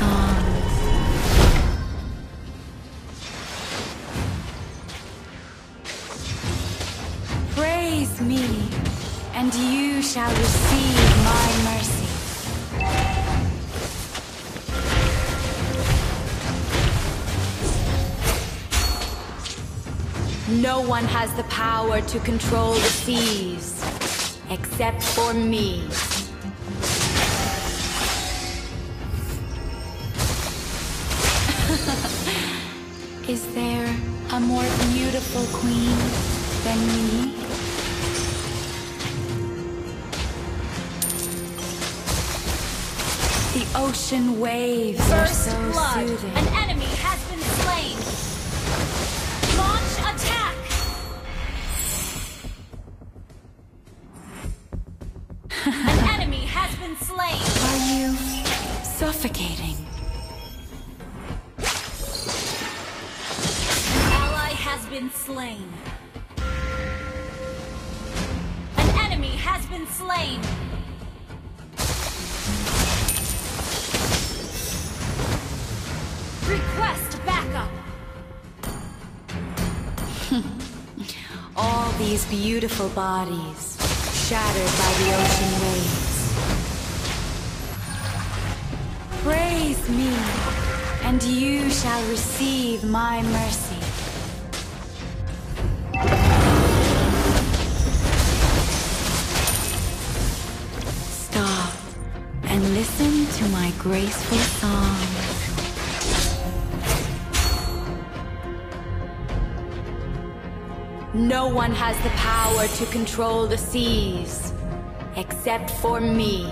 songs. Praise me, and you shall receive my mercy. No one has the power to control the seas, except for me. Beautiful queen than me? The ocean waves are First so blood. soothing. An enemy has been slain. Launch attack. An enemy has been slain. Are you suffocating? These beautiful bodies shattered by the ocean waves. Praise me, and you shall receive my mercy. Stop and listen to my graceful song. No one has the power to control the seas, except for me.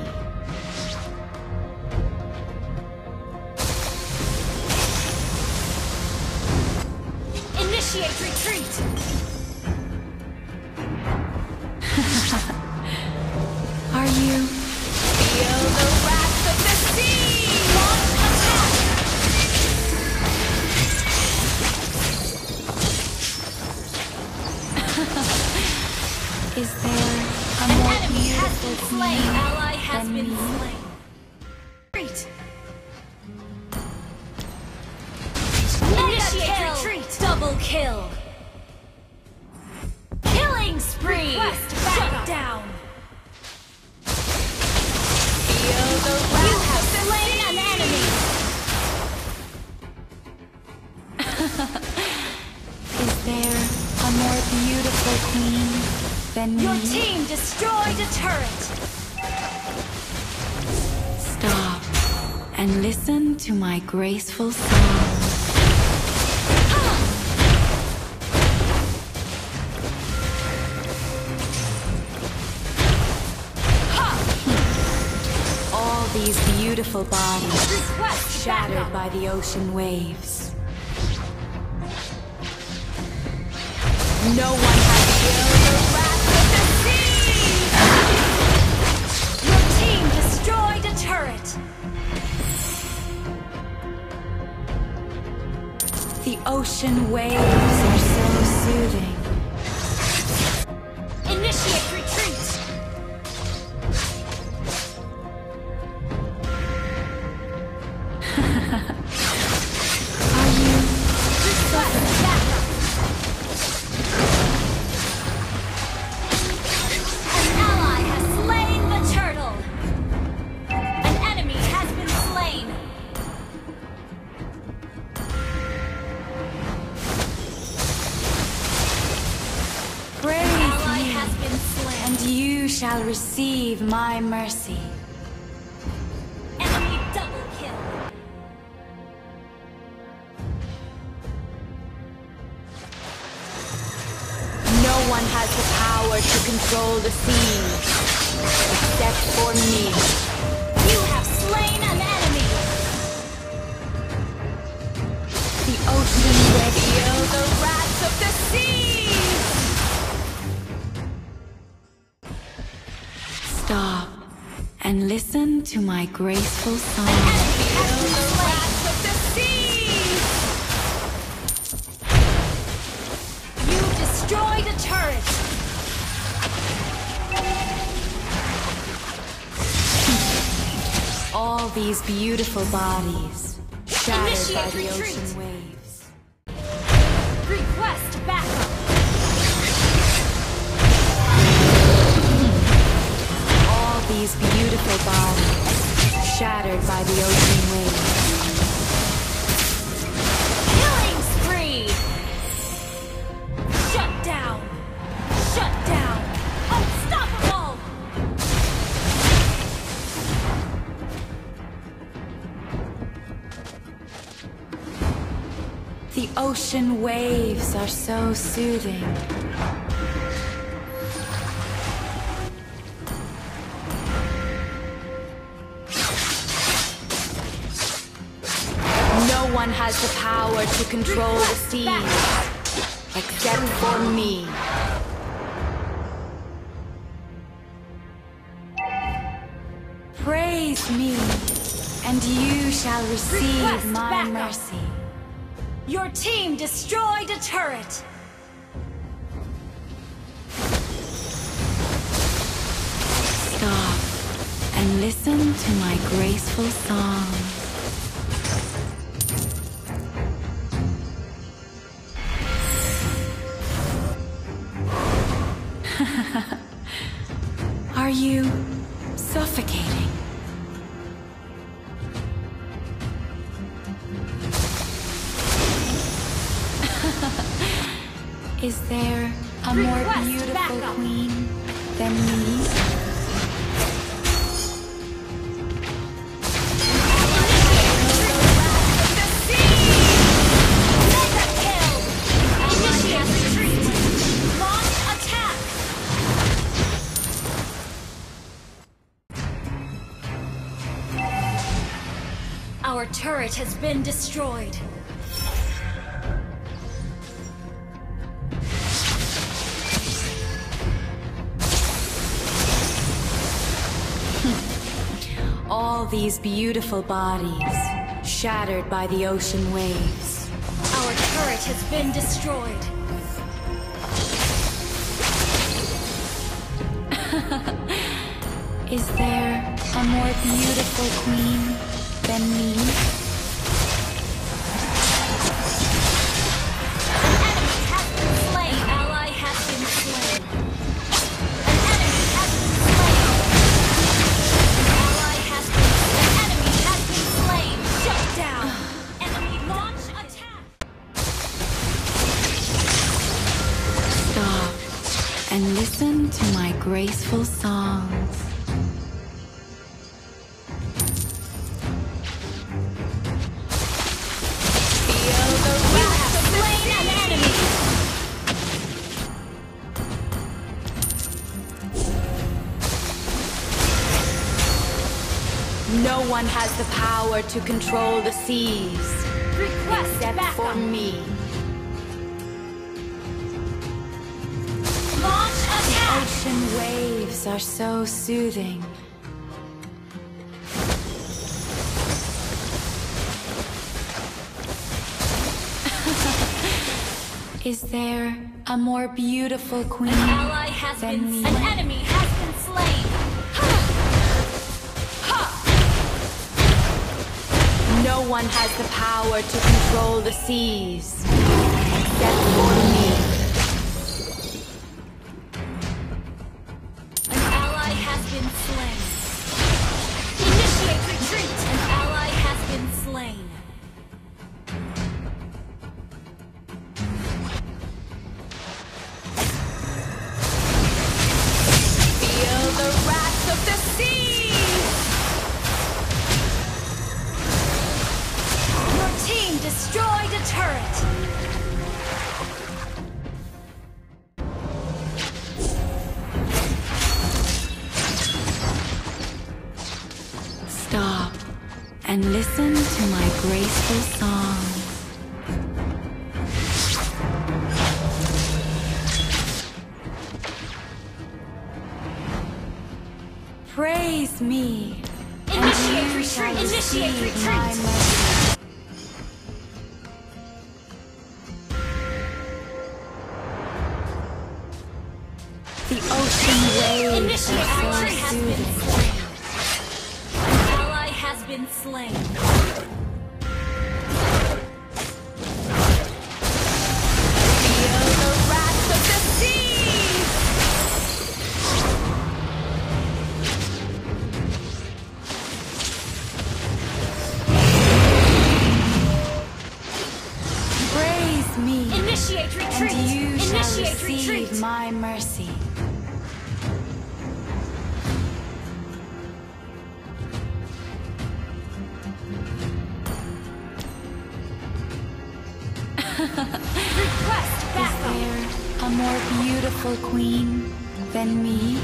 Slain. Ally has been slain. Retreat. Initiate retreat. Double kill. Killing spree. Shut down. Feel the wrath. You have slain an enemy. Is there a more beautiful queen Your team destroyed a turret. Stop and listen to my graceful song. All these beautiful bodies shattered by the ocean waves. No one has of the. Your team destroyed a turret. The ocean waves are so soothing. Receive my mercy. Enemy double kill. No one has the power to control the seas, except for me. You have slain an enemy. The ocean Feel the wrath of the seas. to my graceful song. All these beautiful bodies shattered Initiate by the retreat. ocean waves. Request backup. These beautiful bodies, shattered by the ocean waves. Killing spree. Shut down. Shut down. Unstoppable. The ocean waves are so soothing. To control the seas except for me. Praise me, and you shall receive Request my backup. mercy. Your team destroyed a turret. Stop and listen to my graceful song. Are you suffocating? Is there a more beautiful backup. Been destroyed. All these beautiful bodies, shattered by the ocean waves. Our turret has been destroyed. Is there a more beautiful queen than me? And listen to my graceful songs. No one has the power to control the seas Request except for me. Ocean waves are so soothing. Is there a more beautiful queen An ally has than been. me? An enemy has been slain. No one has the power to control the seas except for and listen to my graceful songs. Praise me, and Initiate you shall retreat. Initiate receive my retreat. mercy. The ocean waves the seas! Praise me, Initiate retreat! and you shall receive retreat! my mercy. Beautiful queen than me?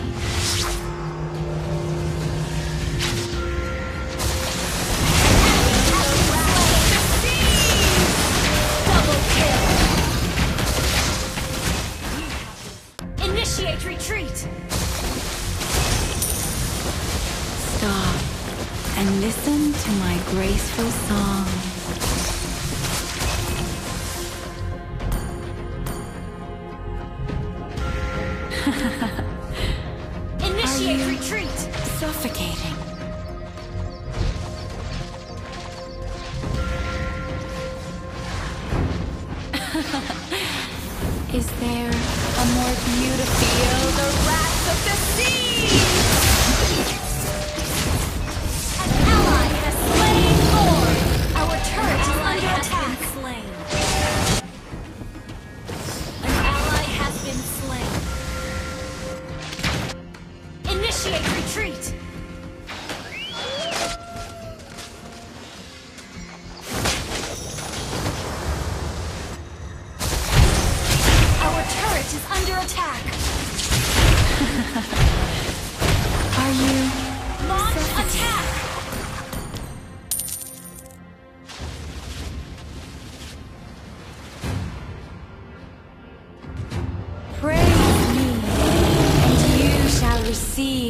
Double kill! Initiate retreat! Stop and listen to my graceful song.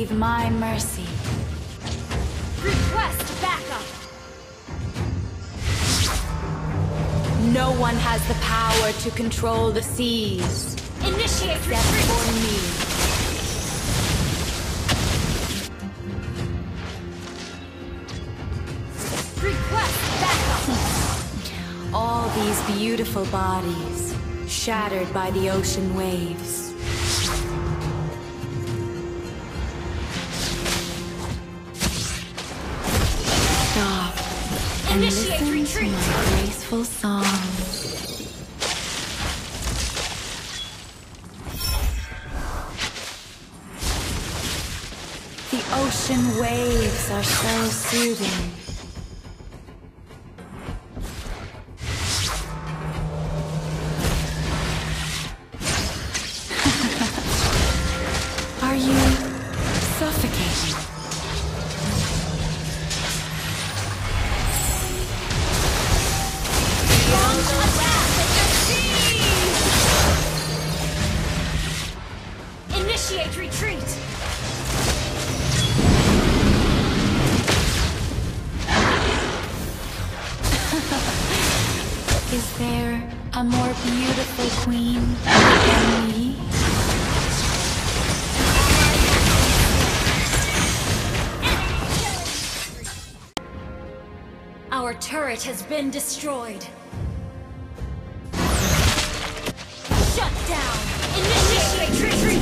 Receive my mercy. Request backup! No one has the power to control the seas Initiate except retreat! for me. Request backup! All these beautiful bodies, shattered by the ocean waves. And Initiate listen retreat. to my graceful song. The ocean waves are so soothing. Turret has been destroyed. Shut down! Initiate retreat!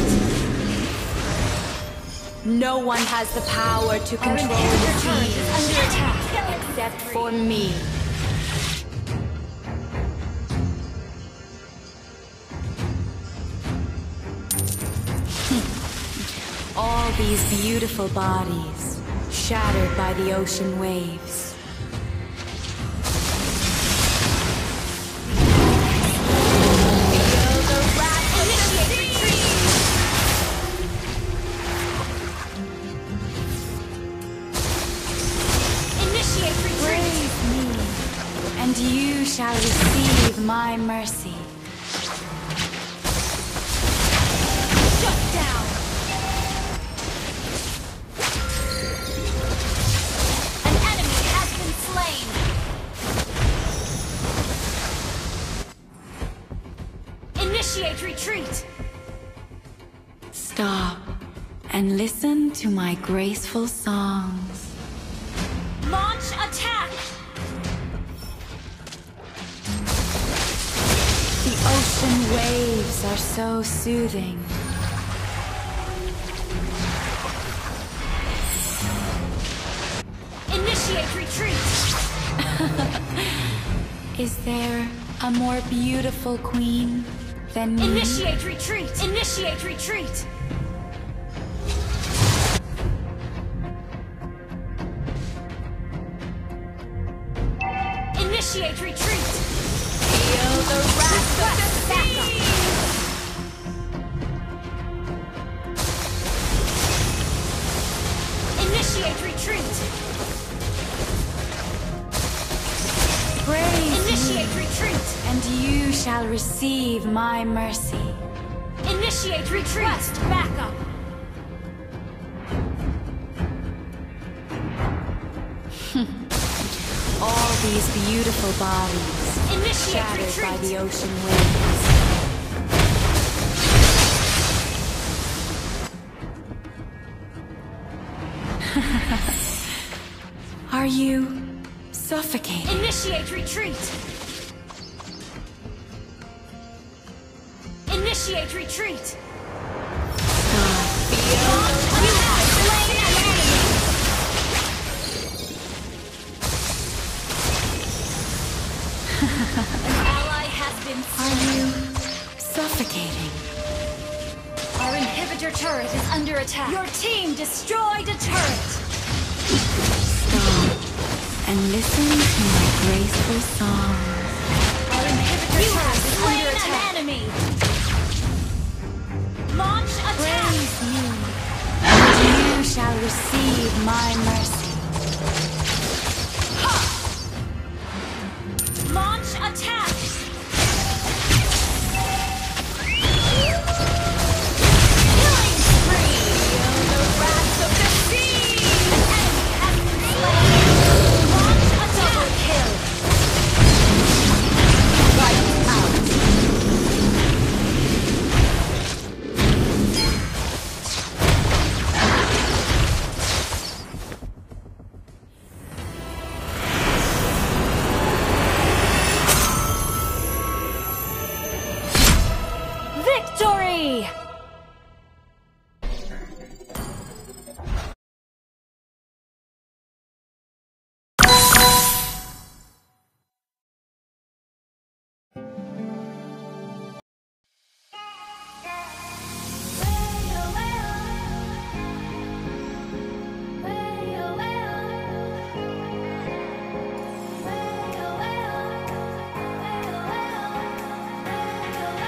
No one has the power to control the inhibitor turret is seas under attack. except for me. All these beautiful bodies, shattered by the ocean waves. And you shall receive my mercy. Shut down! An enemy has been slain! Initiate retreat! Stop and listen to my graceful songs. Ocean waves are so soothing. Initiate retreat! Is there a more beautiful queen than me? Initiate retreat! Initiate retreat! Initiate retreat! Praise Initiate me, retreat! and you shall receive my mercy. Initiate retreat! Request backup! All these beautiful bodies Initiate shattered by the ocean waves. Are you suffocating? Initiate retreat! Initiate retreat! You have slain an enemy! An ally has been Are you suffocating? Our inhibitor turret is under attack. Your team destroyed a turret. And listen to my graceful song. Our inhibitor turret is under attack. An enemy. Launch attack. Praise me, and you shall receive my mercy.